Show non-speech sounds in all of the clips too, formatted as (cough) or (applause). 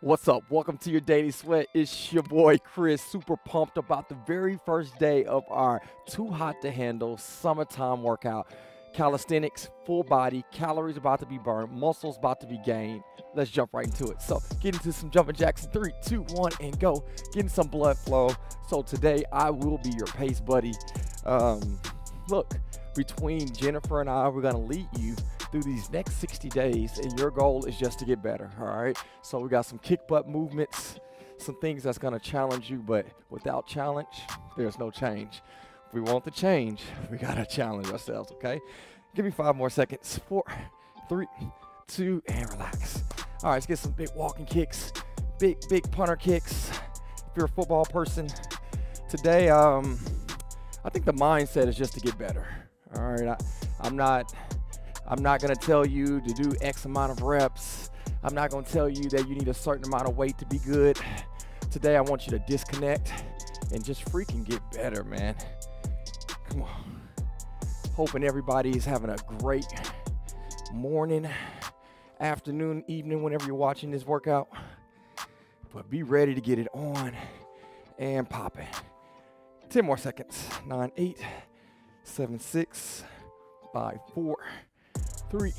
What's up? Welcome to your Daily Sweat. It's your boy Chris, super pumped about the very first day of our Too Hot to Handle summertime workout. Calisthenics, full body, calories about to be burned, muscles about to be gained. Let's jump right into it. So, get into some jumping jacks. Three, two, one, and go. Getting some blood flow. So, today I will be your pace buddy. Um, look, between Jennifer and I, we're going to lead you through these next 60 days, and your goal is just to get better. All right. So we got some kick butt movements, some things that's going to challenge you, but without challenge, there's no change. If we want the change, we got to challenge ourselves. Okay. Give me five more seconds. Four, three, two, and relax. All right. Let's get some big walking kicks, big, big punter kicks. If you're a football person, today, um, I think the mindset is just to get better. All right. I, I'm not I'm not going to tell you to do X amount of reps. I'm not going to tell you that you need a certain amount of weight to be good. Today, I want you to disconnect and just freaking get better, man. Come on. Hoping everybody is having a great morning, afternoon, evening, whenever you're watching this workout. But be ready to get it on and popping. 10 more seconds. Nine, eight, seven, six, five, four three,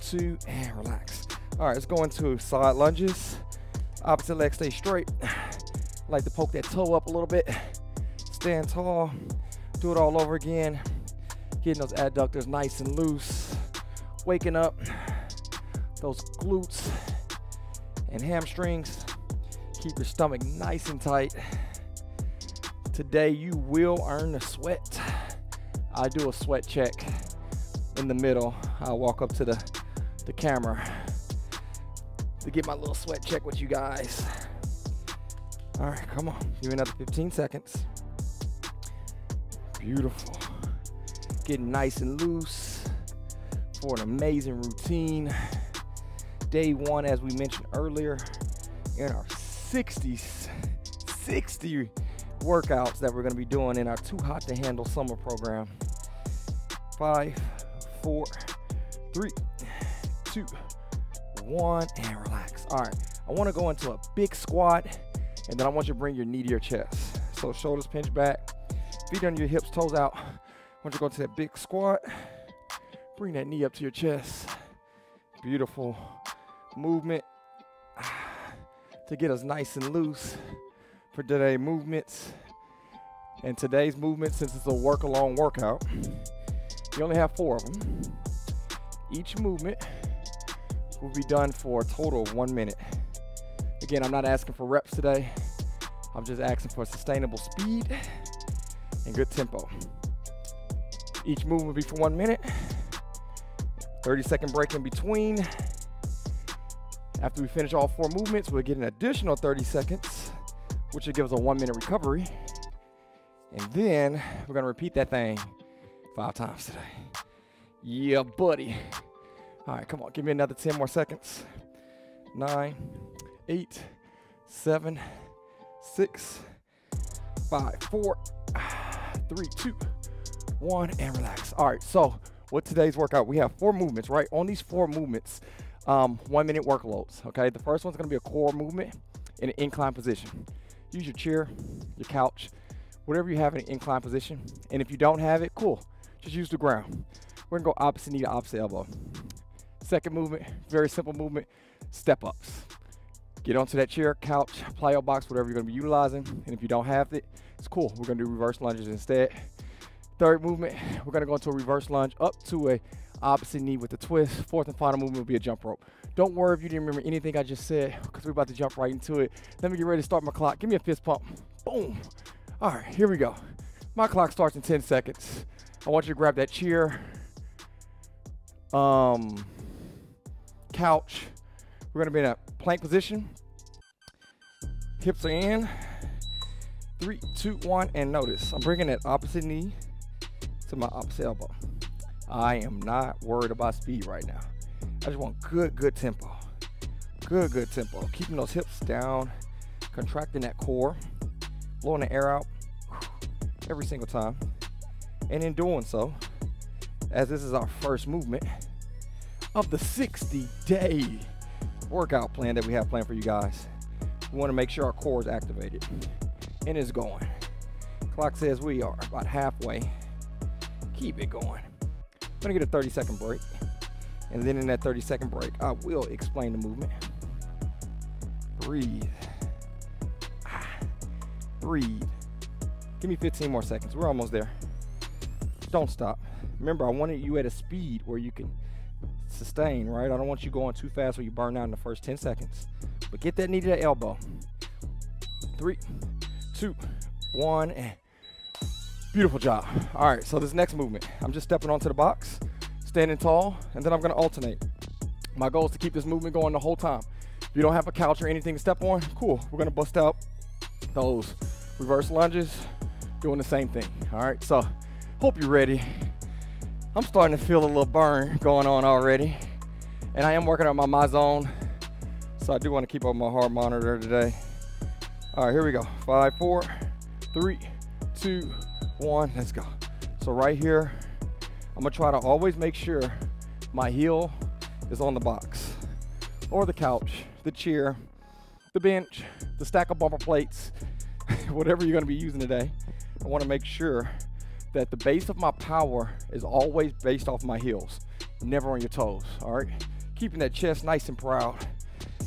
two, and relax. All right, let's go into side lunges. Opposite leg stay straight. (sighs) Like to poke that toe up a little bit. Stand tall. Do it all over again. Getting those adductors nice and loose. Waking up those glutes and hamstrings. Keep your stomach nice and tight. Today you will earn a sweat. I do a sweat check in the middle. I'll walk up to the, the camera to get my little sweat check with you guys. All right, come on. Give me another 15 seconds. Beautiful. Getting nice and loose for an amazing routine. Day one, as we mentioned earlier, in our 60s, 60 workouts that we're gonna be doing in our Too Hot to Handle summer program. Five, four, three, two, one, and relax. All right, I wanna go into a big squat, and then I want you to bring your knee to your chest. So shoulders pinch back, feet under your hips, toes out. I want you to go into that big squat, bring that knee up to your chest. Beautiful movement to get us nice and loose for today's movements. And today's movement, since it's a work along workout, you only have four of them. Each movement will be done for a total of one minute. Again, I'm not asking for reps today. I'm just asking for sustainable speed and good tempo. Each movement will be for one minute. 30 second break in between. After we finish all four movements, we'll get an additional 30 seconds, which will give us a one minute recovery. And then we're gonna repeat that thing Five times today. Yeah, buddy. All right, come on. Give me another 10 more seconds. Nine, eight, seven, six, five, four, three, two, one, and relax. All right, so with today's workout, we have four movements, right? On these four movements, um, one minute workloads, okay? The first one's gonna be a core movement in an incline position. Use your chair, your couch, whatever you have in an incline position. And if you don't have it, cool just use the ground. We're gonna go opposite knee to opposite elbow. Second movement, very simple movement, step ups. Get onto that chair, couch, plyo box, whatever you're gonna be utilizing. And if you don't have it, it's cool. We're gonna do reverse lunges instead. Third movement, we're gonna go into a reverse lunge up to a opposite knee with a twist. Fourth and final movement will be a jump rope. Don't worry if you didn't remember anything I just said because we're about to jump right into it. Let me get ready to start my clock. Give me a fist pump. Boom. All right, here we go. My clock starts in 10 seconds. I want you to grab that chair, um, couch. We're gonna be in a plank position. Hips are in. Three, two, one, and notice I'm bringing that opposite knee to my opposite elbow. I am not worried about speed right now. I just want good, good tempo. Good, good tempo. Keeping those hips down, contracting that core, blowing the air out every single time. And in doing so, as this is our first movement of the 60 day workout plan that we have planned for you guys. We want to make sure our core is activated and is going. Clock says we are about halfway. Keep it going. I'm gonna get a 30 second break. And then in that 30 second break, I will explain the movement. Breathe. Ah. Breathe. Give me 15 more seconds. We're almost there. Don't stop. Remember, I wanted you at a speed where you can sustain, right? I don't want you going too fast where you burn out in the first 10 seconds. But get that knee to the elbow. Three, two, one, and beautiful job. All right, so this next movement, I'm just stepping onto the box, standing tall, and then I'm gonna alternate. My goal is to keep this movement going the whole time. If you don't have a couch or anything to step on, cool. We're gonna bust out those reverse lunges, doing the same thing. All right, so hope you're ready. I'm starting to feel a little burn going on already. And I am working on my my zone, So I do want to keep up my heart monitor today. All right, here we go. Five, four, three, two, one, let's go. So right here, I'm gonna try to always make sure my heel is on the box or the couch, the chair, the bench, the stack of bumper plates, (laughs) whatever you're gonna be using today. I wanna make sure that the base of my power is always based off my heels, never on your toes, all right? Keeping that chest nice and proud.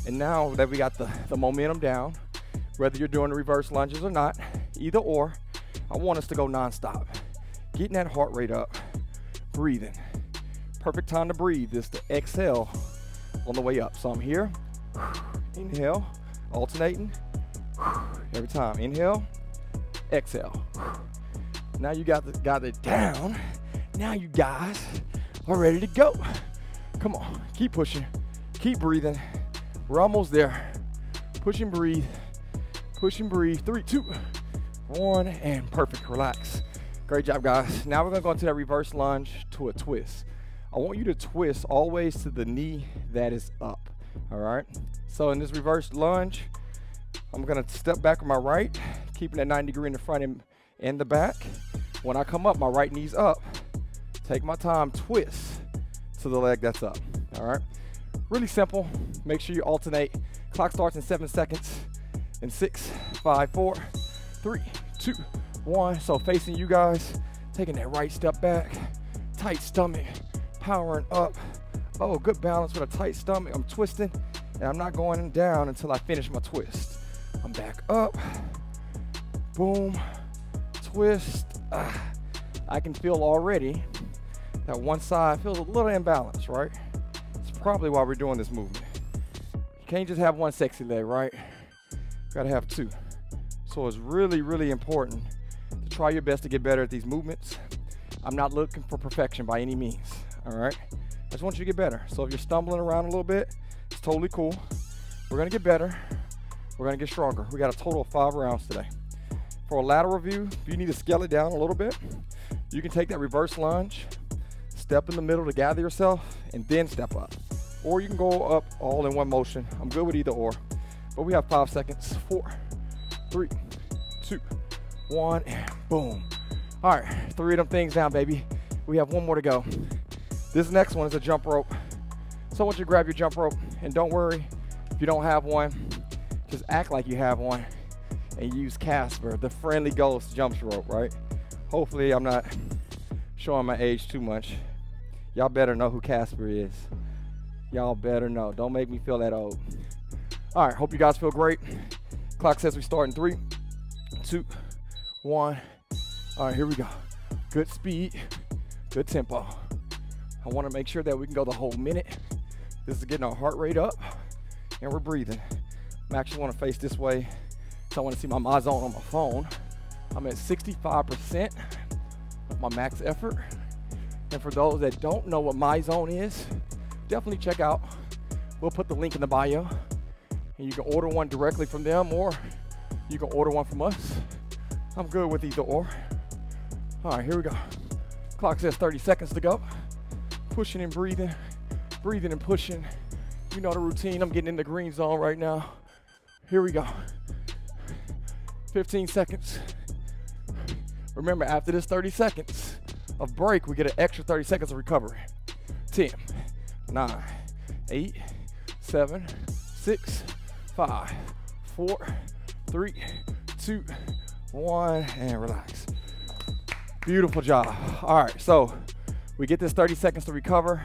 And now that we got the, the momentum down, whether you're doing reverse lunges or not, either or, I want us to go nonstop. Getting that heart rate up, breathing. Perfect time to breathe is to exhale on the way up. So I'm here, inhale, alternating, every time. Inhale, exhale. Now you got, the, got it down. Now you guys are ready to go. Come on, keep pushing, keep breathing. We're almost there. Push and breathe, push and breathe. Three, two, one, and perfect, relax. Great job, guys. Now we're gonna go into that reverse lunge to a twist. I want you to twist always to the knee that is up, all right? So in this reverse lunge, I'm gonna step back with my right, keeping that 90 degree in the front and, and the back. When I come up, my right knee's up. Take my time, twist to the leg that's up. All right. Really simple. Make sure you alternate. Clock starts in seven seconds. In six, five, four, three, two, one. So facing you guys, taking that right step back, tight stomach, powering up. Oh, good balance with a tight stomach. I'm twisting and I'm not going down until I finish my twist. I'm back up. Boom. Twist. Ah, I can feel already that one side feels a little imbalanced, right? It's probably why we're doing this movement. You can't just have one sexy leg, right? You gotta have two. So it's really, really important to try your best to get better at these movements. I'm not looking for perfection by any means, all right? I just want you to get better. So if you're stumbling around a little bit, it's totally cool. We're gonna get better. We're gonna get stronger. We got a total of five rounds today. For a lateral view, if you need to scale it down a little bit, you can take that reverse lunge, step in the middle to gather yourself, and then step up. Or you can go up all in one motion. I'm good with either or. But we have five seconds. Four, three, two, one, boom. All right, three of them things down, baby. We have one more to go. This next one is a jump rope. So I want you to grab your jump rope, and don't worry if you don't have one, just act like you have one and use Casper, the friendly ghost jumps rope, right? Hopefully I'm not (laughs) showing my age too much. Y'all better know who Casper is. Y'all better know. Don't make me feel that old. All right, hope you guys feel great. Clock says we start in three, two, one. All right, here we go. Good speed, good tempo. I want to make sure that we can go the whole minute. This is getting our heart rate up and we're breathing. I actually want to face this way so I want to see my MyZone on my phone. I'm at 65% of my max effort. And for those that don't know what MyZone is, definitely check out. We'll put the link in the bio. And you can order one directly from them or you can order one from us. I'm good with either or. All right, here we go. Clock says 30 seconds to go. Pushing and breathing, breathing and pushing. You know the routine. I'm getting in the green zone right now. Here we go. 15 seconds. Remember, after this 30 seconds of break, we get an extra 30 seconds of recovery. 10, 9, 8, 7, six, five, four, three, two, one, and relax. Beautiful job. All right, so we get this 30 seconds to recover,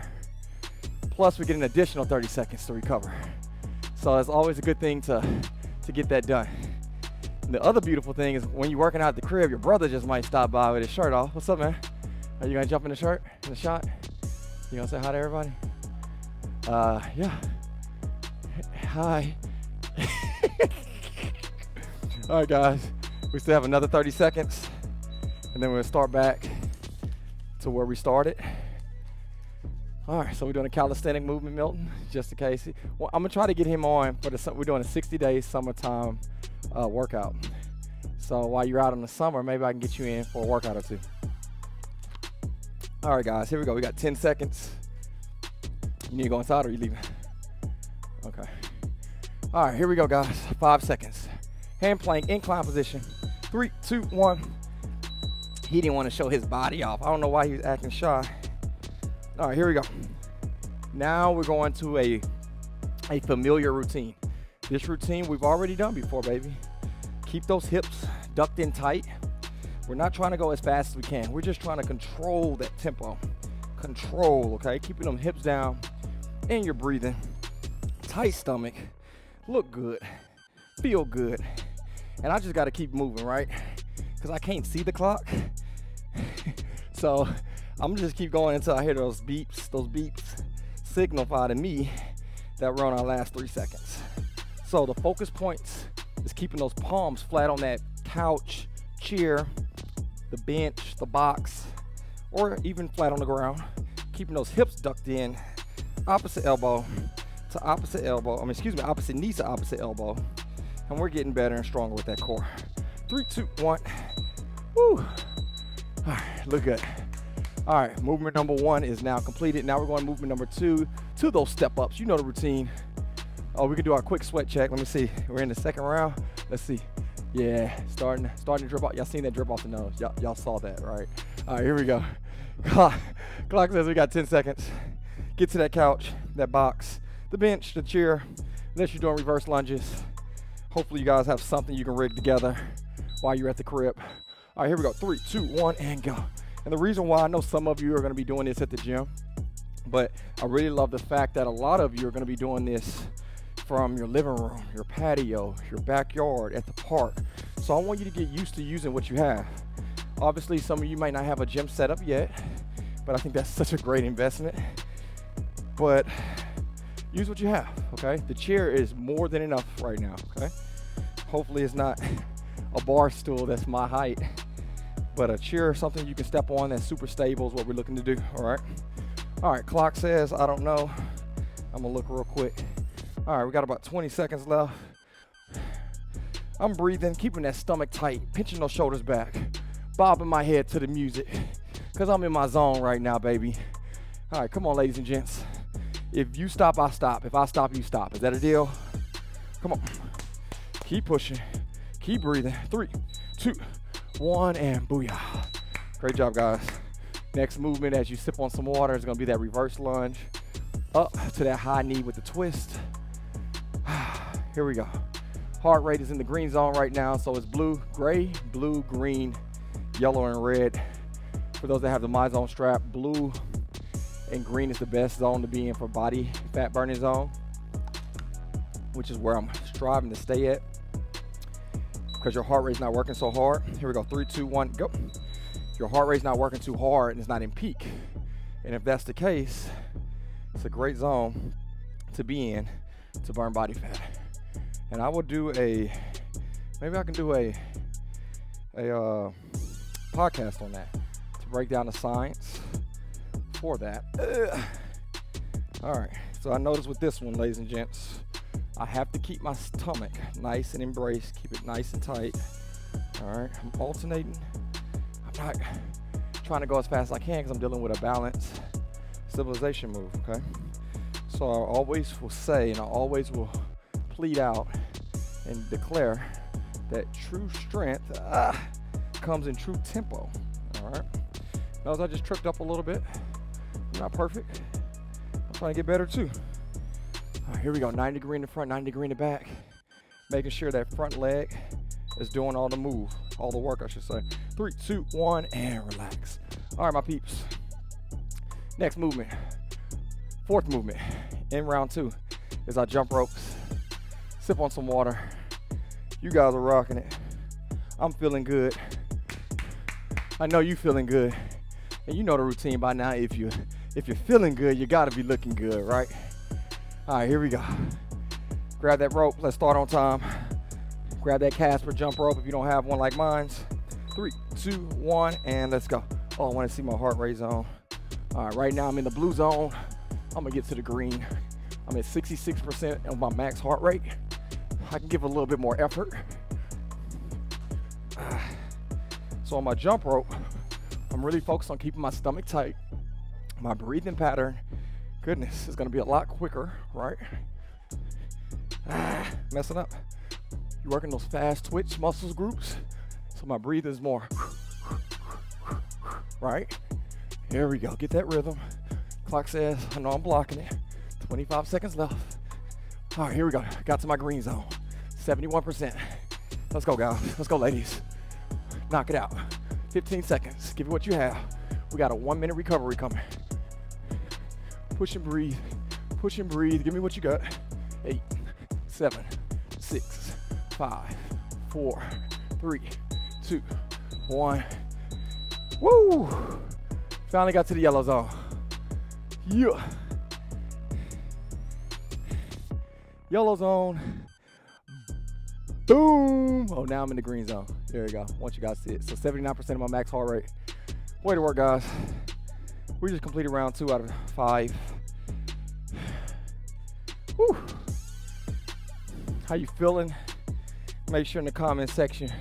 plus we get an additional 30 seconds to recover. So it's always a good thing to, to get that done. The other beautiful thing is when you're working out the crib, your brother just might stop by with his shirt off. What's up, man? Are you gonna jump in the shirt, in the shot? You gonna say hi to everybody? Uh, yeah. Hi. (laughs) All right, guys. We still have another 30 seconds, and then we'll start back to where we started. All right, so we're doing a calisthenic movement, Milton, just in case. Well, I'm gonna try to get him on the. We're doing a 60-day summertime uh, workout. So while you're out in the summer, maybe I can get you in for a workout or two. All right, guys, here we go. We got 10 seconds. You need to go inside or you leaving? Okay. All right, here we go, guys. Five seconds. Hand plank, incline position. Three, two, one. He didn't want to show his body off. I don't know why he was acting shy. All right, here we go. Now we're going to a, a familiar routine. This routine we've already done before, baby. Keep those hips ducked in tight. We're not trying to go as fast as we can. We're just trying to control that tempo. Control, okay? Keeping them hips down and you're breathing. Tight stomach. Look good. Feel good. And I just got to keep moving, right? Because I can't see the clock. (laughs) so I'm just keep going until I hear those beeps. Those beeps signify to me that we're on our last three seconds. So the focus points is keeping those palms flat on that couch, chair, the bench, the box, or even flat on the ground. Keeping those hips ducked in, opposite elbow to opposite elbow. I mean, excuse me, opposite knee to opposite elbow. And we're getting better and stronger with that core. Three, two, one. Woo. All right, look good. All right, movement number one is now completed. Now we're going to movement number two to those step ups. You know the routine. Oh, we can do our quick sweat check. Let me see. We're in the second round. Let's see. Yeah, starting starting to drip off. Y'all seen that drip off the nose. Y'all saw that, right? All right, here we go. (laughs) Clock, clock says we got 10 seconds. Get to that couch, that box, the bench, the chair, unless you're doing reverse lunges. Hopefully you guys have something you can rig together while you're at the crib. All right, here we go. Three, two, one, and go. And the reason why I know some of you are gonna be doing this at the gym, but I really love the fact that a lot of you are gonna be doing this from your living room, your patio, your backyard, at the park. So I want you to get used to using what you have. Obviously, some of you might not have a gym set up yet, but I think that's (laughs) such a great investment but use what you have, okay? The chair is more than enough right now, okay? Hopefully it's not a bar stool that's my height, but a chair or something you can step on that's super stable is what we're looking to do, all right? All right, clock says, I don't know. I'm gonna look real quick. All right, we got about 20 seconds left. I'm breathing, keeping that stomach tight, pinching those shoulders back, bobbing my head to the music, because I'm in my zone right now, baby. All right, come on, ladies and gents. If you stop, I stop. If I stop, you stop. Is that a deal? Come on. Keep pushing. Keep breathing. Three, two, one, and booyah. Great job, guys. Next movement as you sip on some water is gonna be that reverse lunge. Up to that high knee with the twist. Here we go. Heart rate is in the green zone right now, so it's blue, gray, blue, green, yellow, and red. For those that have the MyZone strap, blue, and green is the best zone to be in for body fat burning zone, which is where I'm striving to stay at because your heart rate's not working so hard. Here we go, three, two, one, go. Your heart rate's not working too hard and it's not in peak. And if that's the case, it's a great zone to be in to burn body fat. And I will do a, maybe I can do a, a uh, podcast on that to break down the science for that. Ugh. All right, so I noticed with this one, ladies and gents, I have to keep my stomach nice and embraced, keep it nice and tight. All right, I'm alternating. I'm not trying to go as fast as I can because I'm dealing with a balance stabilization move, okay? So I always will say, and I always will plead out and declare that true strength ah, comes in true tempo, all right? Notice I just tripped up a little bit. I'm not perfect. I'm trying to get better too. here we go. 90 degree in the front, 90 degree in the back. Making sure that front leg is doing all the move, all the work, I should say. Three, two, one, and relax. All right, my peeps. Next movement, fourth movement in round two is our jump ropes. Sip on some water. You guys are rocking it. I'm feeling good. I know you feeling good. And you know the routine by now. If you if you're feeling good, you gotta be looking good, right? All right, here we go. Grab that rope. Let's start on time. Grab that Casper jump rope if you don't have one like mine's. Three, two, one, and let's go. Oh, I want to see my heart rate zone. All right, right now I'm in the blue zone. I'm gonna get to the green. I'm at 66% of my max heart rate. I can give a little bit more effort. So on my jump rope, I'm really focused on keeping my stomach tight. My breathing pattern, goodness, is gonna be a lot quicker, right? Ah, (sighs) messing up. You're working those fast twitch muscles groups. So my breathing is more, right? Here we go, get that rhythm. Clock says, I know I'm blocking it. 25 seconds left. All right, here we go. Got to my green zone. 71%. Let's go, guys. Let's go, ladies. Knock it out. 15 seconds. Give it what you have. We got a one minute recovery coming. Push and breathe. Push and breathe. Give me what you got. Eight, seven, six, five, four, three, two, one. Woo! Finally got to the yellow zone. Yeah. Yellow zone. Boom. Oh, now I'm in the green zone. There we go. Once you guys to see it. So 79% of my max heart rate. Way to work, guys. We just completed round two out of five. Whew. How you feeling? Make sure in the comment section.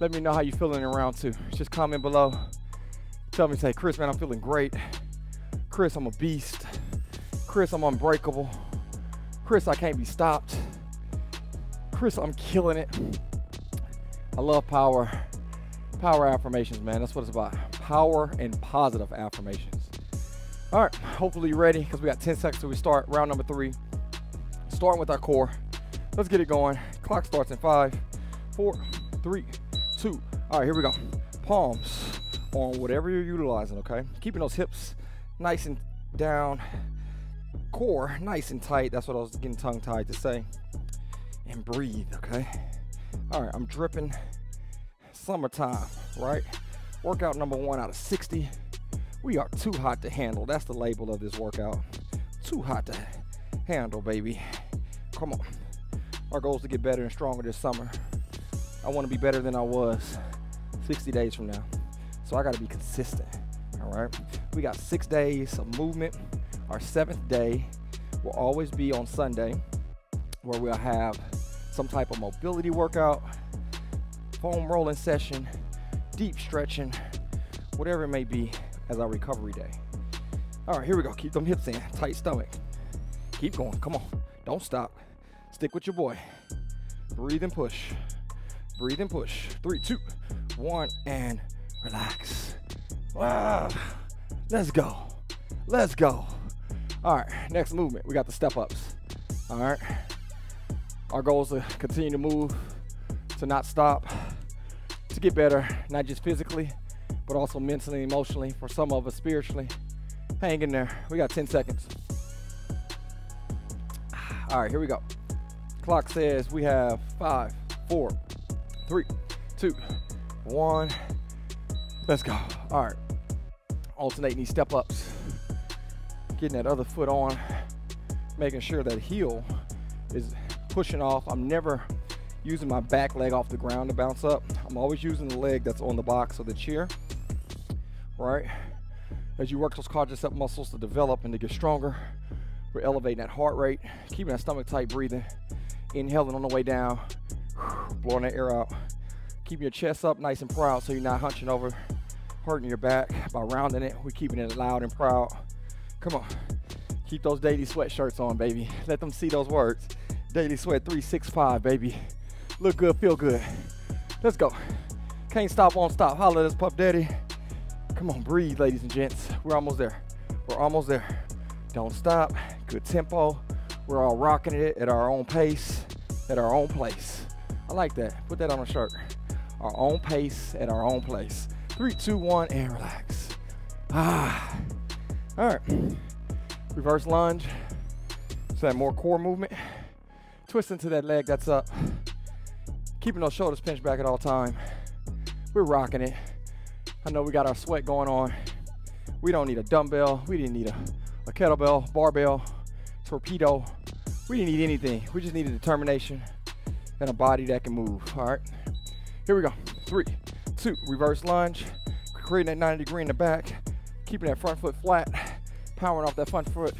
Let me know how you feeling in round two. Just comment below. Tell me, say, Chris, man, I'm feeling great. Chris, I'm a beast. Chris, I'm unbreakable. Chris, I can't be stopped. Chris, I'm killing it. I love power. Power affirmations, man. That's what it's about. Power and positive affirmations. All right, hopefully you're ready because we got 10 seconds till we start round number three. Starting with our core. Let's get it going. Clock starts in five, four, three, two. All right, here we go. Palms on whatever you're utilizing, okay? Keeping those hips nice and down, core nice and tight. That's what I was getting tongue tied to say. And breathe, okay? All right, I'm dripping. Summertime, right? Workout number one out of 60. We are too hot to handle. That's the label of this workout. Too hot to handle, baby. Come on. Our goal is to get better and stronger this summer. I want to be better than I was 60 days from now. So I got to be consistent. All right. We got six days of movement. Our seventh day will always be on Sunday, where we'll have some type of mobility workout, foam rolling session, deep stretching, whatever it may be as our recovery day. All right, here we go. Keep them hips in, tight stomach. Keep going. Come on. Don't stop. Stick with your boy. Breathe and push. Breathe and push. Three, two, one, and relax. Wow. Let's go. Let's go. All right, next movement. We got the step ups. All right. Our goal is to continue to move, to not stop, to get better, not just physically, but also mentally, emotionally, for some of us spiritually. Hang in there. We got 10 seconds. (sighs) All right, here we go. Clock says we have five, four, three, two, one. Let's go. All right. Alternating these step ups getting that other foot on, making sure that heel is pushing off. I'm never using my back leg off the ground to bounce up. I'm always using the leg that's on the box of the chair, right? As you work those quadricep muscles to develop and to get stronger, we're elevating that heart rate, keeping that stomach tight, breathing, inhaling on the way down, (sighs) blowing that air out. Keeping your chest up nice and proud so you're not hunching over, hurting your back. By rounding it, we're keeping it loud and proud. Come on. Keep those daily sweatshirts on, baby. Let them see those words. Daily sweat 365, baby. Look good, feel good. Let's go. Can't stop, won't stop. Holla at us, Puff Daddy. Come on, breathe, ladies and gents. We're almost there. We're almost there. Don't stop. Good tempo. We're all rocking it at our own pace, at our own place. I like that. Put that on a shirt. Our own pace at our own place. Three, two, one, and relax. Ah. All right. Reverse lunge. So that more core movement. Twist into that leg that's up. Keeping those shoulders pinched back at all time. We're rocking it. I know we got our sweat going on. We don't need a dumbbell. We didn't need a, a kettlebell, barbell, torpedo. We didn't need anything. We just needed determination and a body that can move. All right. Here we go. Three, two, reverse lunge. Creating that 90 degree in the back. Keeping that front foot flat. Powering off that front foot.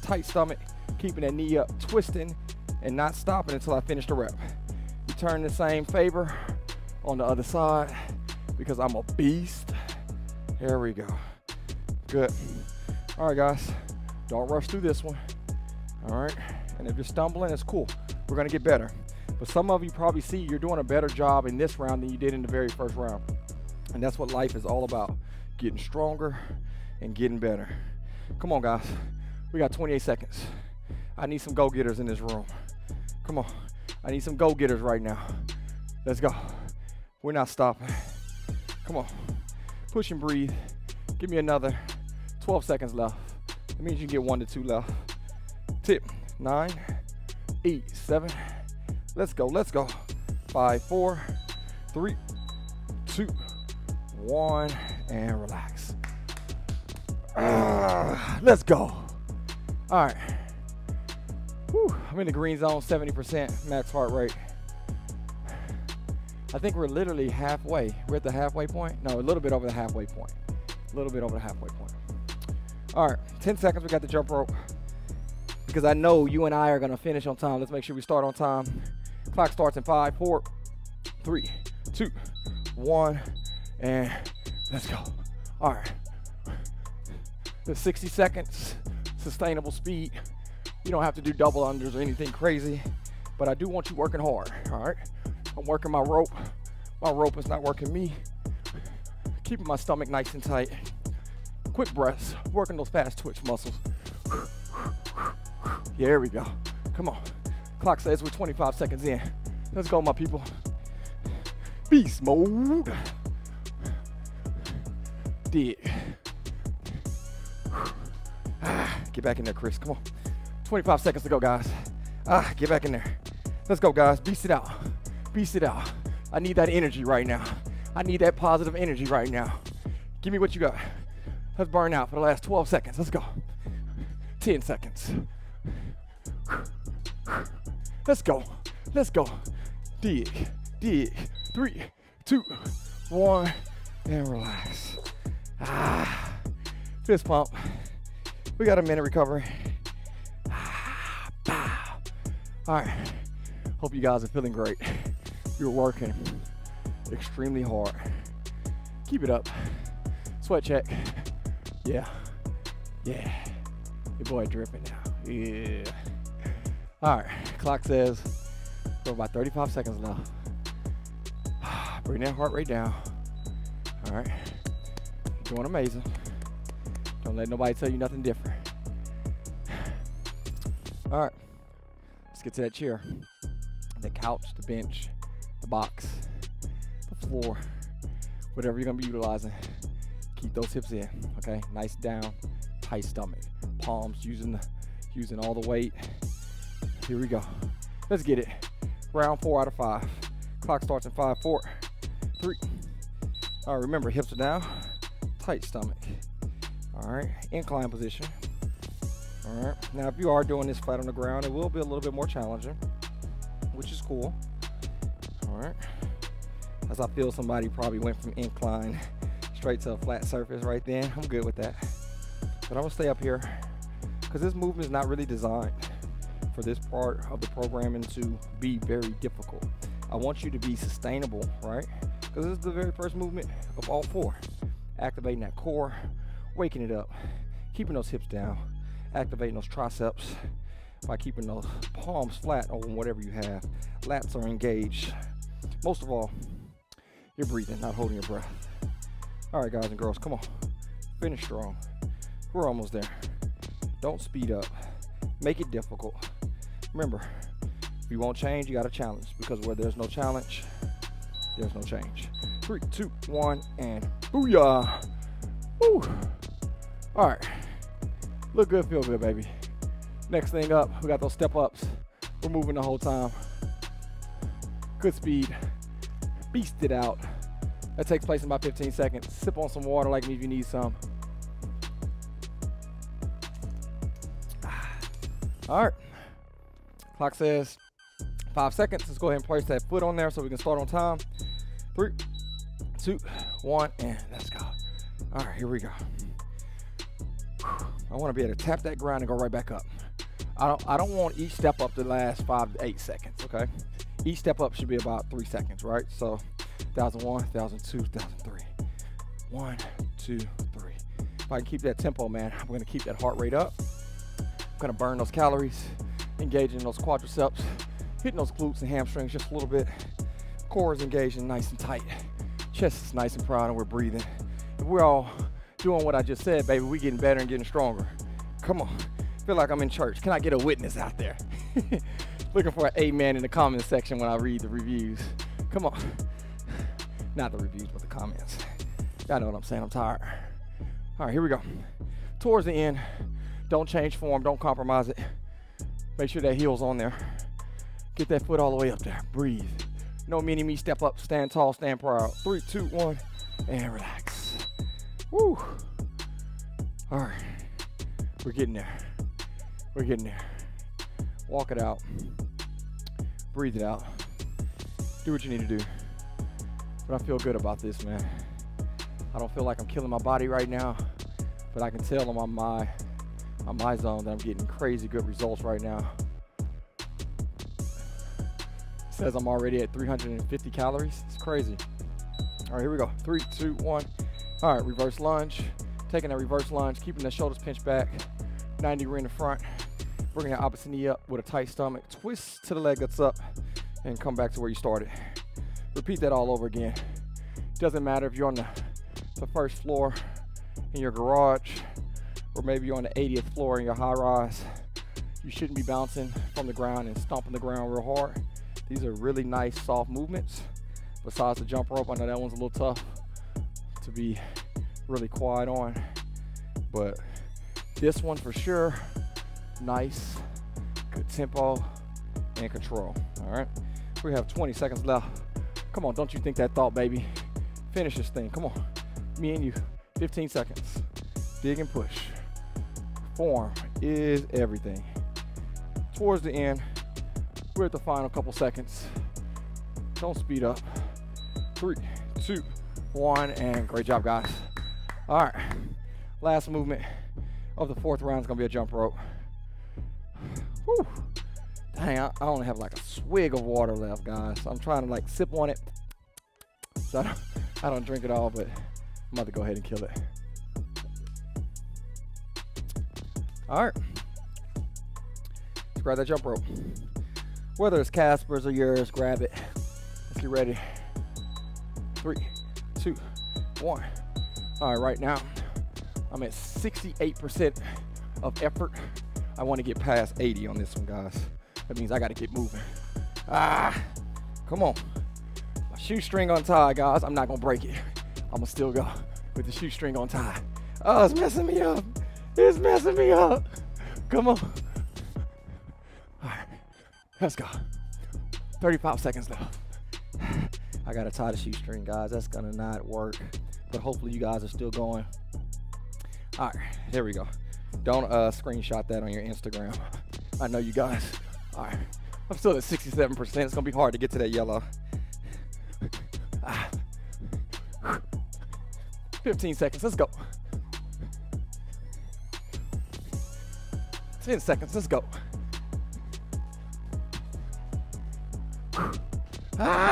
Tight stomach. Keeping that knee up. Twisting and not stopping until I finish the rep. You turn the same favor on the other side because I'm a beast. Here we go. Good. All right, guys. Don't rush through this one. All right. And if you're stumbling, it's cool. We're going to get better. But some of you probably see you're doing a better job in this round than you did in the very first round. And that's what life is all about getting stronger and getting better. Come on, guys. We got 28 seconds. I need some go getters in this room. Come on. I need some go getters right now. Let's go. We're not stopping. Come on. Push and breathe. Give me another 12 seconds left. That means you get one to two left. Tip nine, eight, seven. Let's go. Let's go. Five, four, three, two, one, and relax. Uh, let's go. All right. Whew, I'm in the green zone, 70% max heart rate. I think we're literally halfway. We're at the halfway point. No, a little bit over the halfway point. A little bit over the halfway point. All right, 10 seconds. We got the jump rope. Because I know you and I are going to finish on time. Let's make sure we start on time. Clock starts in five, four, three, two, one, and let's go. All right. The 60 seconds, sustainable speed. You don't have to do double unders or anything crazy, but I do want you working hard, all right? I'm working my rope. My rope is not working me. Keeping my stomach nice and tight. Quick breaths, working those fast twitch muscles. There we go. Come on. Clock says we're 25 seconds in. Let's go, my people. Beast mode. Dig. Ah, get back in there, Chris. Come on. 25 seconds to go, guys. Ah, get back in there. Let's go, guys. Beast it out. Beast it out. I need that energy right now. I need that positive energy right now. Give me what you got. Let's burn out for the last 12 seconds. Let's go. 10 seconds. Let's go. Let's go. Dig, dig. Three, two, one, and relax. Ah, fist pump. We got a minute recovery. All right. Hope you guys are feeling great. You're working extremely hard. Keep it up. Sweat check. Yeah. Yeah. Your boy dripping now. Yeah. All right. Clock says we're about 35 seconds left. (sighs) Bring that heart rate down. All right. You're doing amazing. Don't let nobody tell you nothing different. (sighs) All right. Get to that chair. The couch, the bench, the box, the floor, whatever you're gonna be utilizing. Keep those hips in, okay? Nice down, tight stomach. Palms using the using all the weight. Here we go. Let's get it. Round four out of five. Clock starts in five, four, three. All right, remember hips are down, tight stomach. All right, incline position. All right, now if you are doing this flat on the ground, it will be a little bit more challenging, which is cool. All right, as I feel somebody probably went from incline (laughs) straight to a flat surface right then. I'm good with that. But I'm gonna stay up here because this movement is not really designed for this part of the programming to be very difficult. I want you to be sustainable, right? Because this is the very first movement of all four. Activating that core, waking it up, keeping those hips down, activating those triceps by keeping those palms flat on whatever you have. Lats are engaged. Most of all, you're breathing, not holding your breath. All right, guys and girls, come on. Finish strong. We're almost there. Don't speed up. Make it difficult. Remember, if you won't change, you got to challenge because where there's no challenge, there's no change. Three, two, one, and booyah. Woo. All right. Look good, feel good, baby. Next thing up, we got those step ups. We're moving the whole time. Good speed. Beast it out. That takes place in about 15 seconds. Sip on some water like me if you need some. All right. Clock says five seconds. Let's go ahead and place that foot on there so we can start on time. Three, two, one, and let's go. All right, here we go. I want to be able to tap that ground and go right back up. I don't I don't want each step up to last five to eight seconds, okay? Each step up should be about three seconds, right? So 1001, 1002, 1003. One, two, three. If I can keep that tempo, man, I'm gonna keep that heart rate up. I'm gonna burn those calories, engaging those quadriceps, hitting those glutes and hamstrings just a little bit. Core is engaging nice and tight. Chest is nice and proud and we're breathing. If we're all doing what I just said, baby, we getting better and getting stronger. Come on feel like I'm in church. Can I get a witness out there? (laughs) Looking for an amen in the comments section when I read the reviews. Come on. Not the reviews, but the comments. Y'all know what I'm saying. I'm tired. All right, here we go. Towards the end, don't change form. Don't compromise it. Make sure that heel's on there. Get that foot all the way up there. Breathe. No mini me. Step up. Stand tall. Stand proud. Three, two, one, and relax. Woo. All right. We're getting there. We're getting there. Walk it out. Breathe it out. Do what you need to do. But I feel good about this, man. I don't feel like I'm killing my body right now, but I can tell on my on my zone that I'm getting crazy good results right now. It says I'm already at 350 calories. It's crazy. All right, here we go. Three, two, one. All right, reverse lunge. Taking a reverse lunge, keeping the shoulders pinched back. 90 degree in the front. Bringing the opposite knee up with a tight stomach. Twist to the leg that's up and come back to where you started. Repeat that all over again. Doesn't matter if you're on the, the first floor in your garage or maybe you're on the 80th floor in your high rise. You shouldn't be bouncing from the ground and stomping the ground real hard. These are really nice, soft movements. Besides the jump rope, I know that one's a little tough to be really quiet on, but this one for sure, nice, good tempo and control. All right, we have 20 seconds left. Come on, don't you think that thought, baby? Finish this thing. Come on, me and you. 15 seconds. Dig and push. Form is everything. Towards the end, we're at the final couple seconds. Don't speed up. Three, two, one, and great job, guys. All right, last movement of the fourth round is gonna be a jump rope. Whew. Dang, I, I, only have like a swig of water left, guys. I'm trying to like sip on it. So I don't, I don't drink it all, but I'm about to go ahead and kill it. All right. Let's grab that jump rope. Whether it's Casper's or yours, grab it. Let's get ready. Three, one. All right, right now, I'm at 68% of effort. I want to get past 80 on this one, guys. That means I got to get moving. Ah, come on. My shoestring untied, guys. I'm not to break it. I'm to still go with the shoestring on tie. Oh, it's messing me up. It's messing me up. Come on. All right, let's go. 35 seconds left. (sighs) I gotta tie the shoestring, guys. That's gonna not work. But hopefully you guys are still going. All right, here we go. Don't uh, screenshot that on your Instagram. I know you guys. All right, I'm still at 67%. It's gonna be hard to get to that yellow. Ah. 15 seconds, let's go. 10 seconds, let's go. Ah!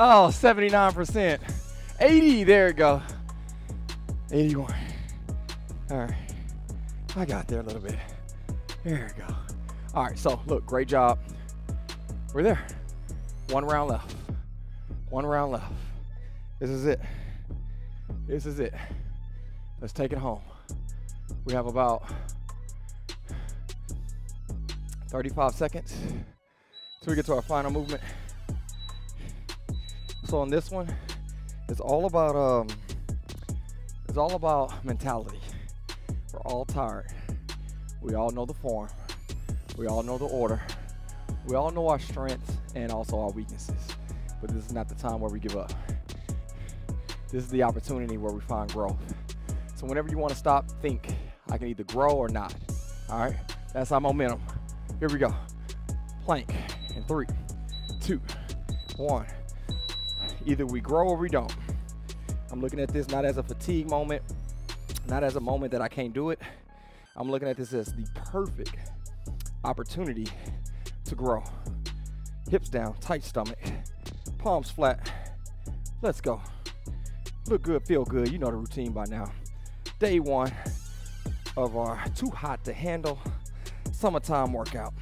Oh, 79%. 80, there we go. 81. All right, I got there a little bit. There we go. All right, so look, great job. We're there. One round left. One round left. This is it. This is it. Let's take it home. We have about 35 seconds till we get to our final movement. So on this one, it's all about um, it's all about mentality. We're all tired. We all know the form. We all know the order. We all know our strengths and also our weaknesses. But this is not the time where we give up. This is the opportunity where we find growth. So whenever you want to stop, think, I can either grow or not. All right, that's our momentum. Here we go. Plank in three, two, one. Either we grow or we don't. I'm looking at this not as a fatigue moment, not as a moment that I can't do it. I'm looking at this as the perfect opportunity to grow. Hips down, tight stomach, palms flat. Let's go. Look good, feel good. You know the routine by now. Day one of our too hot to handle summertime workout.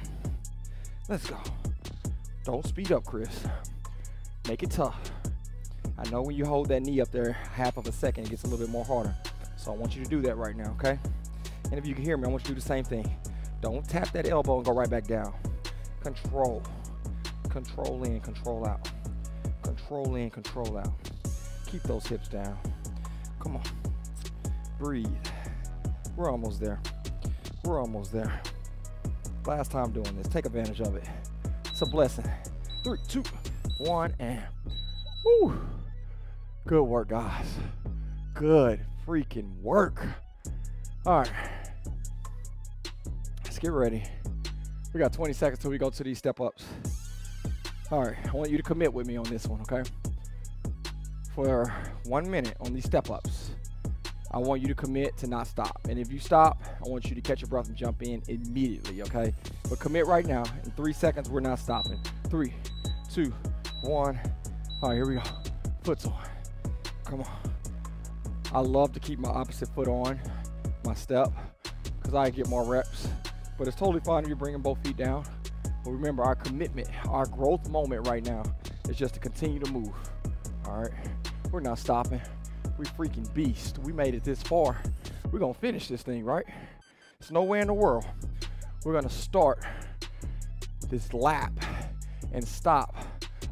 Let's go. Don't speed up, Chris. Make it tough. I know when you hold that knee up there half of a second, it gets a little bit more harder. So I want you to do that right now, okay? And if you can hear me, I want you to do the same thing. Don't tap that elbow and go right back down. Control. Control in, control out. Control in, control out. Keep those hips down. Come on. Breathe. We're almost there. We're almost there. Last time doing this. Take advantage of it. It's a blessing. Three, two, one, and whoo. Good work, guys. Good freaking work. All right. Let's get ready. We got 20 seconds till we go to these step ups. All right, I want you to commit with me on this one, okay? For one minute on these step ups. I want you to commit to not stop. And if you stop, I want you to catch your breath and jump in immediately, okay? But commit right now. In three seconds, we're not stopping. Three, two, one. All right, here we go. Foot's on. Come on. I love to keep my opposite foot on my step because I get more reps. But it's totally fine if you're bringing both feet down. But remember, our commitment, our growth moment right now is just to continue to move. All right? We're not stopping. We freaking beast. We made it this far. We're gonna finish this thing, right? It's nowhere in the world. We're gonna start this lap and stop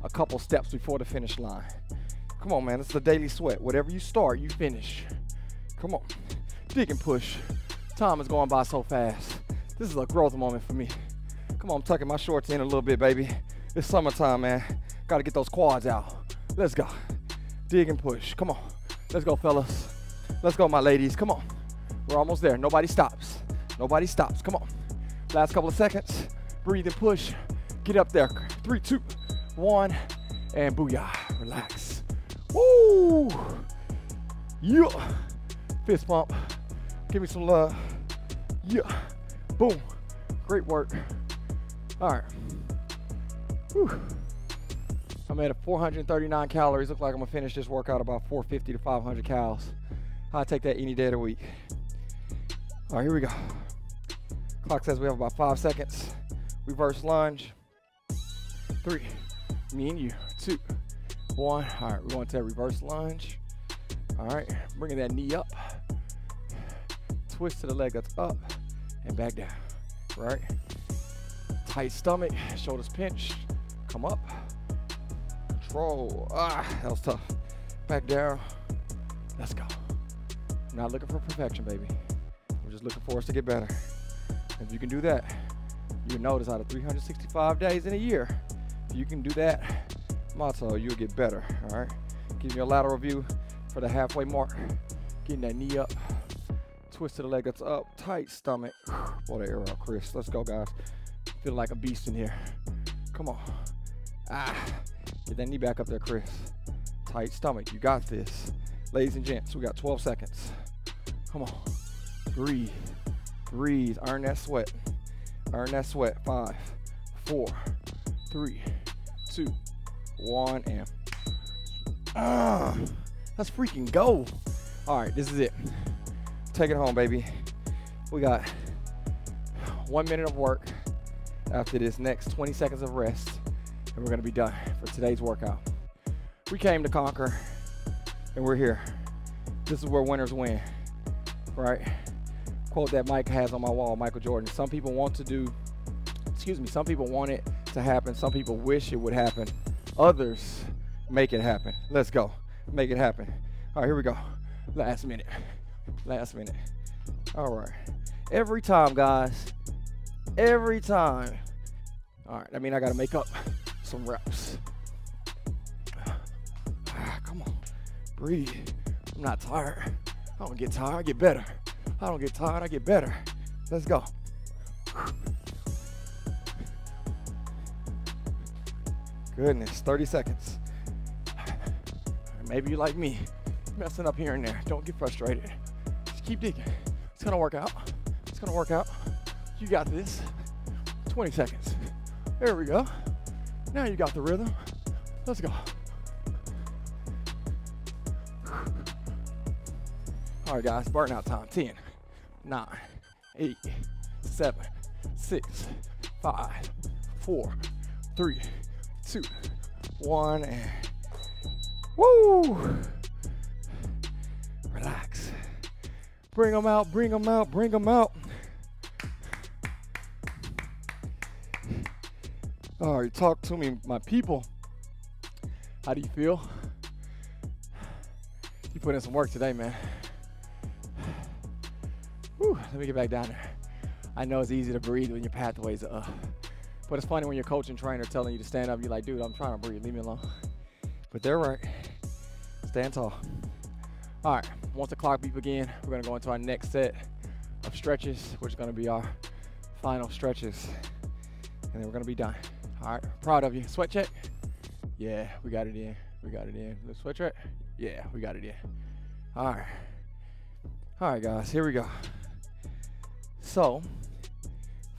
a couple steps before the finish line. Come on, man. It's the daily sweat. Whatever you start, you finish. Come on. Dig and push. Time is going by so fast. This is a growth moment for me. Come on, I'm tucking my shorts in a little bit, baby. It's summertime, man. Gotta get those quads out. Let's go. Dig and push. Come on. Let's go, fellas. Let's go, my ladies. Come on. We're almost there. Nobody stops. Nobody stops. Come on. Last couple of seconds. Breathe and push. Get up there. Three, two, one, and booyah. Relax. Woo! Yeah. Fist pump. Give me some love. Yeah. Boom. Great work. All right. Whew. I'm at 439 calories. Look like I'm gonna finish this workout about 450 to 500 calories. I take that any day of the week. All right, here we go. Clock says we have about five seconds. Reverse lunge. Three. Me and you. Two. One. All right, we're going to that reverse lunge. All right, bringing that knee up. Twist to the leg that's up and back down. Right? Tight stomach, shoulders pinched. Come up control. Ah, that was tough. Back down. Let's go. I'm not looking for perfection, baby. We're just looking for us to get better. If you can do that, you'll notice out of 365 days in a year, you can do that, motto, you'll get better. All right. Give me a lateral view for the halfway mark. Getting that knee up. Twist to the leg that's up. Tight stomach. (sighs) Boy, that air out, Chris. Let's go, guys. Feel like a beast in here. Come on. Ah. Get that knee back up there, Chris. Tight stomach. You got this. Ladies and gents, we got 12 seconds. Come on. Breathe. Breathe. Earn that sweat. Earn that sweat. Five, four, three, two, one, and ah, let's freaking go. All right, this is it. Take it home, baby. We got one minute of work after this next 20 seconds of rest and we're to be done for today's workout. We came to conquer, and we're here. This is where winners win, right? quote that Mike has on my wall, Michael Jordan. Some people want to do, excuse me, some people want it to happen. Some people wish it would happen. Others make it happen. Let's go. Make it happen. All right, here we go. Last minute. Last minute. All right. Every time, guys. Every time. All right, I mean, I got to make up some reps. Ah, come on. Breathe. I'm not tired. I don't get tired, I get better. I don't get tired, I get better. Let's go. Goodness, 30 seconds. (sighs) Maybe you like me, messing up here and there. Don't get frustrated. Just keep digging. It's gonna work out. It's gonna work out. You got this. 20 seconds. There we go. Now you got the rhythm. Let's go. (sighs) All right, guys, burnout time. 10, 9, 8, 7, 6, 5, 4, 3, 2, 1, and woo! Relax. Bring them out, bring them out, bring them out. All right, talk to me, my people. How do you feel? You put in some work today, man. Whew, let me get back down there. I know it's easy to breathe when your pathways are up. But it's funny when your coach and trainer telling you to stand up, you're like, dude, I'm trying to breathe, leave me alone. (laughs) But they're right. Stand tall. All right, once the clock beep again, we're gonna go into our next set of stretches, which is gonna be our final stretches. And then we're gonna be done. All right, proud of you. Sweat check. Yeah, we got it in. We got it in. Let's sweat check. Yeah, we got it in. All right. All right, guys, here we go. So,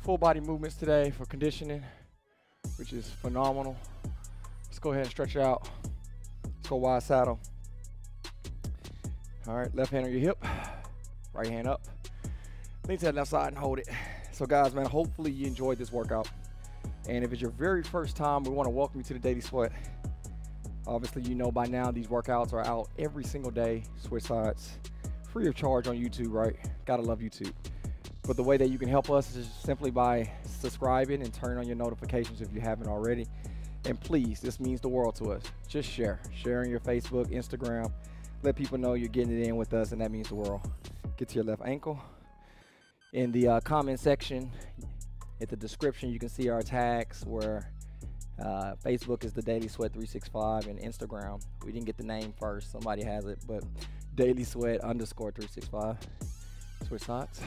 full body movements today for conditioning, which is phenomenal. Let's go ahead and stretch out. Let's go wide saddle. All right, left hand on your hip, right hand up. Lean to that left side and hold it. So guys, man, hopefully you enjoyed this workout. And if it's your very first time, we want to welcome you to the Daily Sweat. Obviously, you know by now these workouts are out every single day, switch sides, free of charge on YouTube, right? Gotta love YouTube. But the way that you can help us is simply by subscribing and turn on your notifications if you haven't already. And please, this means the world to us. Just share. Share on your Facebook, Instagram. Let people know you're getting it in with us, and that means the world. Get to your left ankle. In the uh, comment section, at the description, you can see our tags where uh, Facebook is the Daily Sweat 365 and Instagram. We didn't get the name first. Somebody has it, but Daily Sweat underscore 365. Switch sides.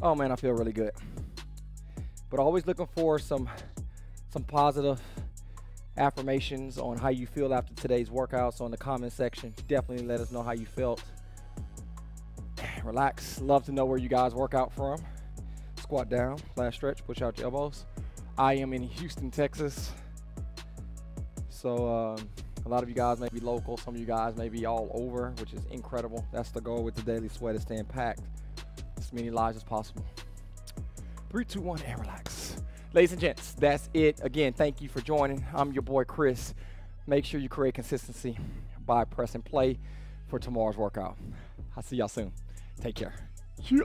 Oh man, I feel really good. But always looking for some some positive affirmations on how you feel after today's workouts on the comment section. Definitely let us know how you felt. Relax. Love to know where you guys work out from. Squat down, last stretch, push out your elbows. I am in Houston, Texas. So um, a lot of you guys may be local. Some of you guys may be all over, which is incredible. That's the goal with the Daily Sweat is staying packed many lives as possible. Three, two, one, and relax. Ladies and gents, that's it. Again, thank you for joining. I'm your boy Chris. Make sure you create consistency by pressing play for tomorrow's workout. I'll see y'all soon. Take care. Yeah.